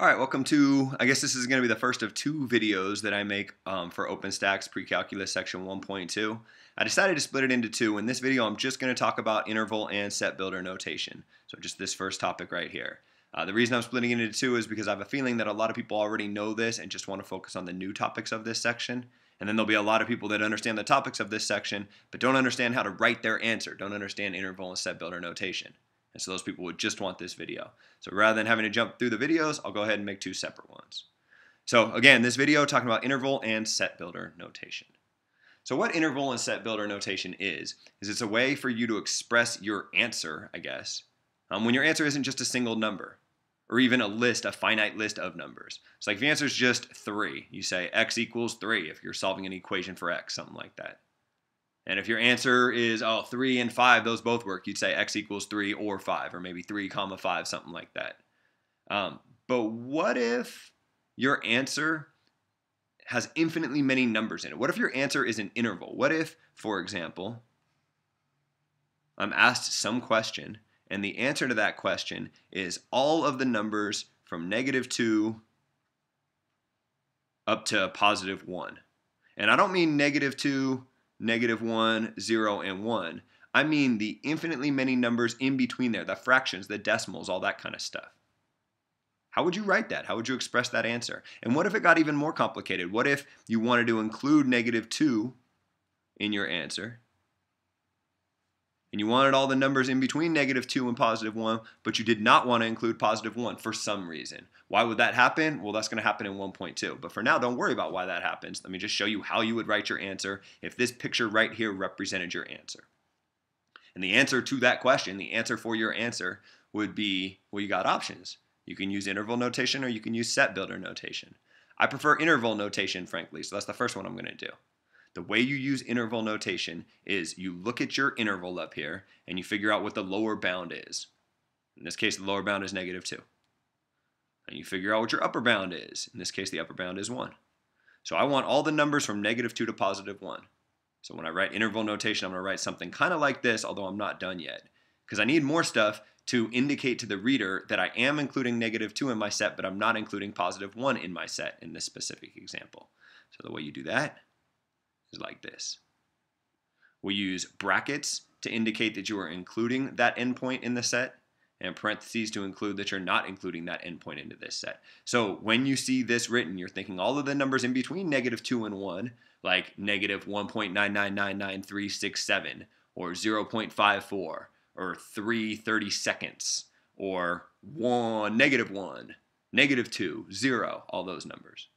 All right, welcome to, I guess this is going to be the first of two videos that I make um, for OpenStax Precalculus Section 1.2. I decided to split it into two. In this video, I'm just going to talk about interval and set builder notation. So just this first topic right here. Uh, the reason I'm splitting it into two is because I have a feeling that a lot of people already know this and just want to focus on the new topics of this section. And then there'll be a lot of people that understand the topics of this section, but don't understand how to write their answer, don't understand interval and set builder notation. And so those people would just want this video. So rather than having to jump through the videos, I'll go ahead and make two separate ones. So again, this video talking about interval and set builder notation. So what interval and set builder notation is, is it's a way for you to express your answer, I guess, um, when your answer isn't just a single number or even a list, a finite list of numbers. So like if the answer is just 3, you say x equals 3 if you're solving an equation for x, something like that. And if your answer is, oh, 3 and 5, those both work, you'd say x equals 3 or 5, or maybe 3 comma 5, something like that. Um, but what if your answer has infinitely many numbers in it? What if your answer is an interval? What if, for example, I'm asked some question, and the answer to that question is all of the numbers from negative 2 up to positive 1. And I don't mean negative 2 negative 1, 0, and 1. I mean the infinitely many numbers in between there, the fractions, the decimals, all that kind of stuff. How would you write that? How would you express that answer? And what if it got even more complicated? What if you wanted to include negative 2 in your answer? And you wanted all the numbers in between negative 2 and positive 1, but you did not want to include positive 1 for some reason. Why would that happen? Well, that's going to happen in 1.2. But for now, don't worry about why that happens. Let me just show you how you would write your answer if this picture right here represented your answer. And the answer to that question, the answer for your answer, would be well, you got options. You can use interval notation or you can use set builder notation. I prefer interval notation, frankly, so that's the first one I'm going to do. The way you use interval notation is you look at your interval up here and you figure out what the lower bound is. In this case, the lower bound is negative 2. And you figure out what your upper bound is. In this case, the upper bound is 1. So I want all the numbers from negative 2 to positive 1. So when I write interval notation, I'm going to write something kind of like this, although I'm not done yet. Because I need more stuff to indicate to the reader that I am including negative 2 in my set, but I'm not including positive 1 in my set in this specific example. So the way you do that is like this. We use brackets to indicate that you are including that endpoint in the set and parentheses to include that you're not including that endpoint into this set. So when you see this written, you're thinking all of the numbers in between negative 2 and 1, like negative 1.9999367, or 0.54, or 3 30 seconds, or 1, negative 1, negative 2, 0, all those numbers.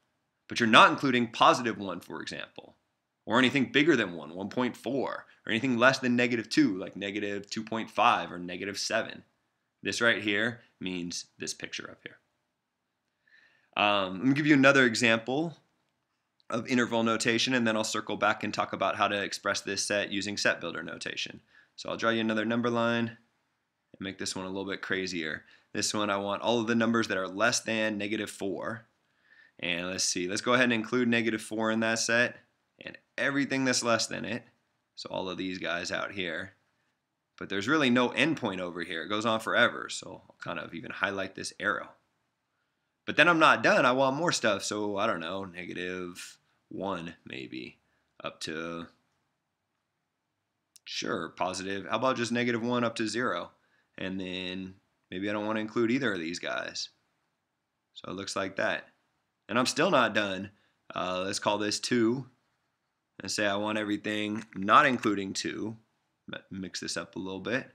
But you're not including positive 1, for example or anything bigger than 1, 1.4, or anything less than negative 2, like negative 2.5 or negative 7. This right here means this picture up here. Um, let me give you another example of interval notation, and then I'll circle back and talk about how to express this set using set builder notation. So I'll draw you another number line and make this one a little bit crazier. This one I want all of the numbers that are less than negative 4. And let's see, let's go ahead and include negative 4 in that set everything that's less than it. So all of these guys out here. But there's really no endpoint over here. It goes on forever. So I'll kind of even highlight this arrow. But then I'm not done. I want more stuff. So I don't know, negative 1 maybe up to, sure, positive. How about just negative 1 up to 0? And then maybe I don't want to include either of these guys. So it looks like that. And I'm still not done. Uh, let's call this 2 and say I want everything not including 2, mix this up a little bit,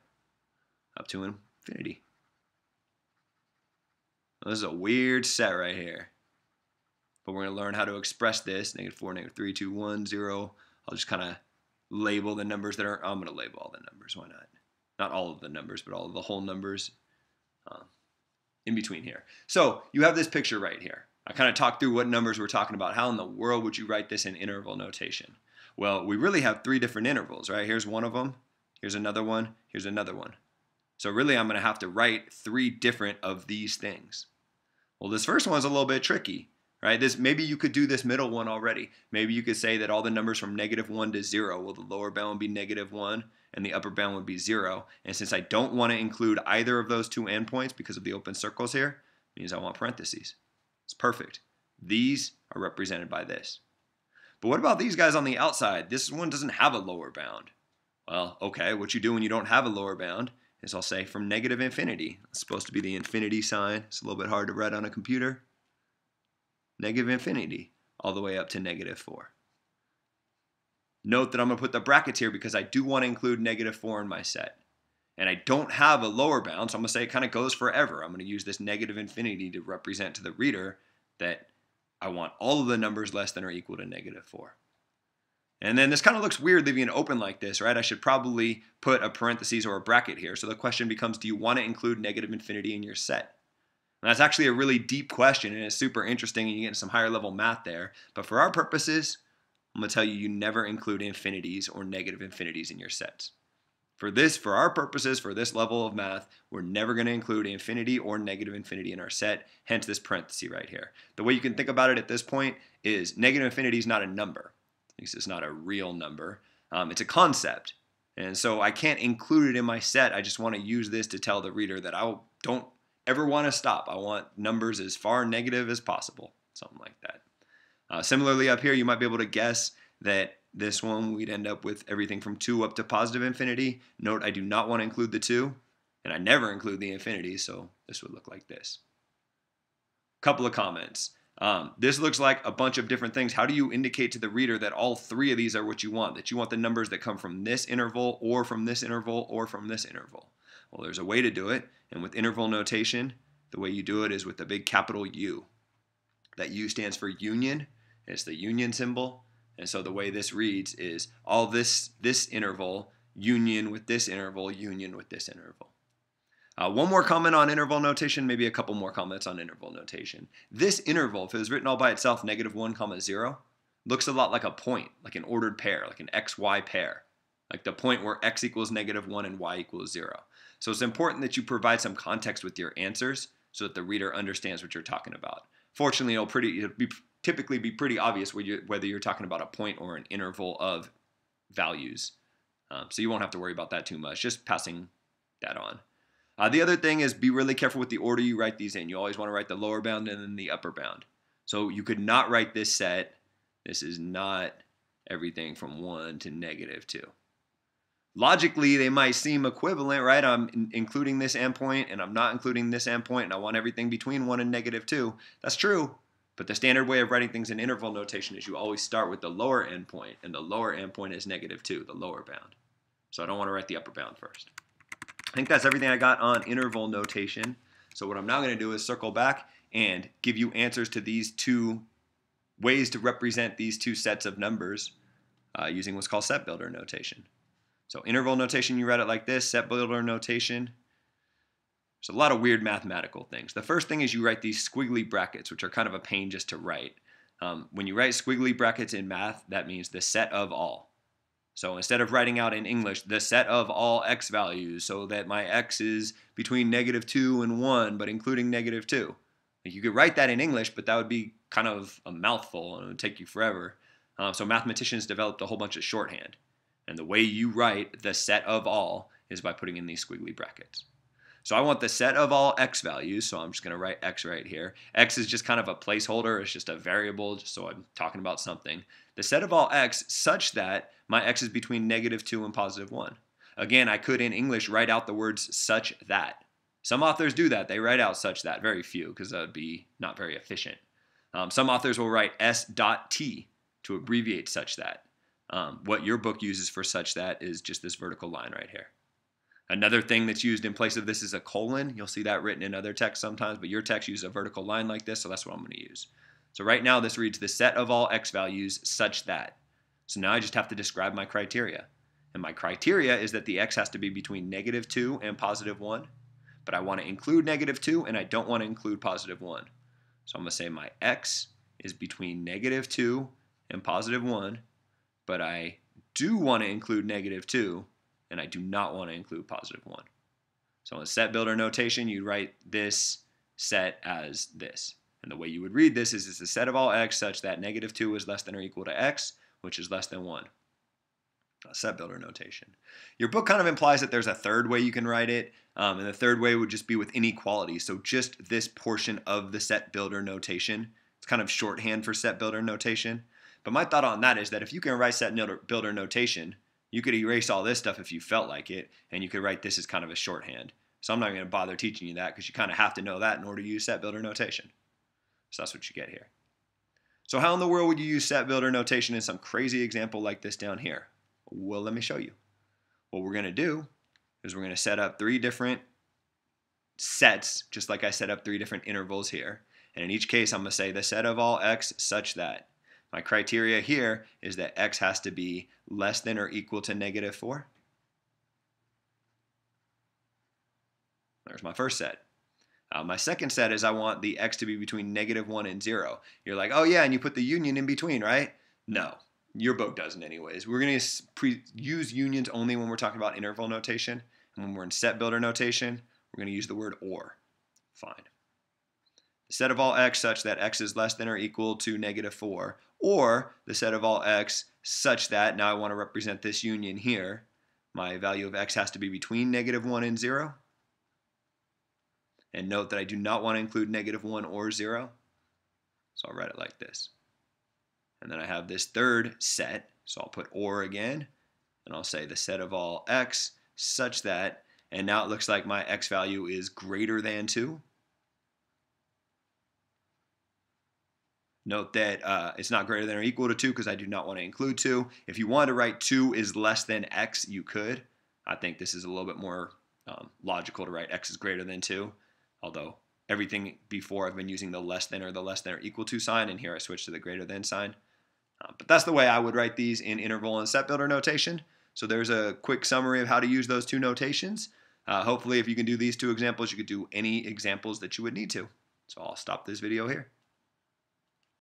up to infinity. This is a weird set right here. But we're going to learn how to express this, negative 4, negative 3, 2, 1, 0. I'll just kind of label the numbers that are, I'm going to label all the numbers, why not? Not all of the numbers, but all of the whole numbers um, in between here. So you have this picture right here. I kind of talked through what numbers we're talking about. How in the world would you write this in interval notation? Well, we really have three different intervals, right? Here's one of them, here's another one, here's another one. So really I'm going to have to write three different of these things. Well, this first one's a little bit tricky, right? This Maybe you could do this middle one already. Maybe you could say that all the numbers from negative 1 to 0, well, the lower bound would be negative 1 and the upper bound would be 0. And since I don't want to include either of those two endpoints because of the open circles here, means I want parentheses. It's perfect. These are represented by this. But what about these guys on the outside? This one doesn't have a lower bound. Well, okay, what you do when you don't have a lower bound is I'll say from negative infinity. It's supposed to be the infinity sign. It's a little bit hard to write on a computer. Negative infinity all the way up to negative 4. Note that I'm going to put the brackets here because I do want to include negative 4 in my set. And I don't have a lower bound, so I'm going to say it kind of goes forever. I'm going to use this negative infinity to represent to the reader that I want all of the numbers less than or equal to negative 4. And then this kind of looks weird leaving it open like this, right? I should probably put a parenthesis or a bracket here. So the question becomes, do you want to include negative infinity in your set? And that's actually a really deep question and it's super interesting and you get some higher level math there. But for our purposes, I'm going to tell you, you never include infinities or negative infinities in your sets. For this, for our purposes, for this level of math, we're never going to include infinity or negative infinity in our set, hence this parenthesis right here. The way you can think about it at this point is negative infinity is not a number. At least it's not a real number. Um, it's a concept. And so I can't include it in my set. I just want to use this to tell the reader that I don't ever want to stop. I want numbers as far negative as possible, something like that. Uh, similarly, up here, you might be able to guess that this one we'd end up with everything from 2 up to positive infinity. Note I do not want to include the 2, and I never include the infinity, so this would look like this. Couple of comments. Um, this looks like a bunch of different things. How do you indicate to the reader that all three of these are what you want? That you want the numbers that come from this interval, or from this interval, or from this interval? Well, there's a way to do it, and with interval notation, the way you do it is with the big capital U. That U stands for union. It's the union symbol. And so the way this reads is all this this interval union with this interval union with this interval. Uh, one more comment on interval notation, maybe a couple more comments on interval notation. This interval, if it was written all by itself, negative 1 comma 0, looks a lot like a point, like an ordered pair, like an xy pair, like the point where x equals negative 1 and y equals 0. So it's important that you provide some context with your answers so that the reader understands what you're talking about. Fortunately, it'll pretty it'll be typically be pretty obvious whether you're talking about a point or an interval of values. Um, so you won't have to worry about that too much, just passing that on. Uh, the other thing is be really careful with the order you write these in. You always want to write the lower bound and then the upper bound. So you could not write this set. This is not everything from 1 to negative 2. Logically, they might seem equivalent, right? I'm in- including this endpoint and I'm not including this endpoint and I want everything between 1 and negative 2. That's true, but the standard way of writing things in interval notation is you always start with the lower endpoint, and the lower endpoint is negative 2, the lower bound. So I don't want to write the upper bound first. I think that's everything I got on interval notation. So what I'm now going to do is circle back and give you answers to these two ways to represent these two sets of numbers uh, using what's called set builder notation. So interval notation, you write it like this, set builder notation, there's a lot of weird mathematical things. The first thing is you write these squiggly brackets, which are kind of a pain just to write. Um, when you write squiggly brackets in math, that means the set of all. So instead of writing out in English the set of all x values, so that my x is between negative 2 and 1, but including negative 2. Like you could write that in English, but that would be kind of a mouthful and it would take you forever. Um, so mathematicians developed a whole bunch of shorthand. And the way you write the set of all is by putting in these squiggly brackets. So I want the set of all x values, so I'm just going to write x right here. x is just kind of a placeholder, it's just a variable, just so I'm talking about something. The set of all x such that my x is between negative 2 and positive 1. Again, I could in English write out the words such that. Some authors do that. They write out such that, very few, because that would be not very efficient. Um, some authors will write s dot t to abbreviate such that. Um, what your book uses for such that is just this vertical line right here. Another thing that's used in place of this is a colon. You'll see that written in other texts sometimes, but your text uses a vertical line like this, so that's what I'm going to use. So right now this reads the set of all x values such that. So now I just have to describe my criteria. And my criteria is that the x has to be between negative 2 and positive 1, but I want to include negative 2 and I don't want to include positive 1. So I'm going to say my x is between negative 2 and positive 1, but I do want to include negative 2 and I do not want to include positive 1. So in set builder notation, you'd write this set as this. And the way you would read this is it's the set of all x such that negative 2 is less than or equal to x, which is less than 1. A set builder notation. Your book kind of implies that there's a third way you can write it, um, and the third way would just be with inequality. So just this portion of the set builder notation. It's kind of shorthand for set builder notation. But my thought on that is that if you can write set builder notation, you could erase all this stuff if you felt like it, and you could write this as kind of a shorthand. So I'm not going to bother teaching you that because you kind of have to know that in order to use set builder notation. So that's what you get here. So how in the world would you use set builder notation in some crazy example like this down here? Well, let me show you. What we're going to do is we're going to set up three different sets, just like I set up three different intervals here. And in each case, I'm going to say the set of all x such that. My criteria here is that x has to be less than or equal to negative 4. There's my first set. Uh, my second set is I want the x to be between negative 1 and 0. You're like, oh yeah, and you put the union in between, right? No, your book doesn't anyways. We're going to use unions only when we're talking about interval notation. And when we're in set builder notation, we're going to use the word or. Fine. Set of all x such that x is less than or equal to negative 4, or the set of all x such that, now I want to represent this union here, my value of x has to be between negative 1 and 0. And note that I do not want to include negative 1 or 0. So I'll write it like this. And then I have this third set, so I'll put OR again, and I'll say the set of all x such that, and now it looks like my x value is greater than 2. Note that uh, it's not greater than or equal to 2 because I do not want to include 2. If you wanted to write 2 is less than x, you could. I think this is a little bit more um, logical to write x is greater than 2, although everything before I've been using the less than or the less than or equal to sign, and here I switch to the greater than sign. Uh, but that's the way I would write these in interval and set builder notation. So there's a quick summary of how to use those two notations. Uh, hopefully, if you can do these two examples, you could do any examples that you would need to. So I'll stop this video here.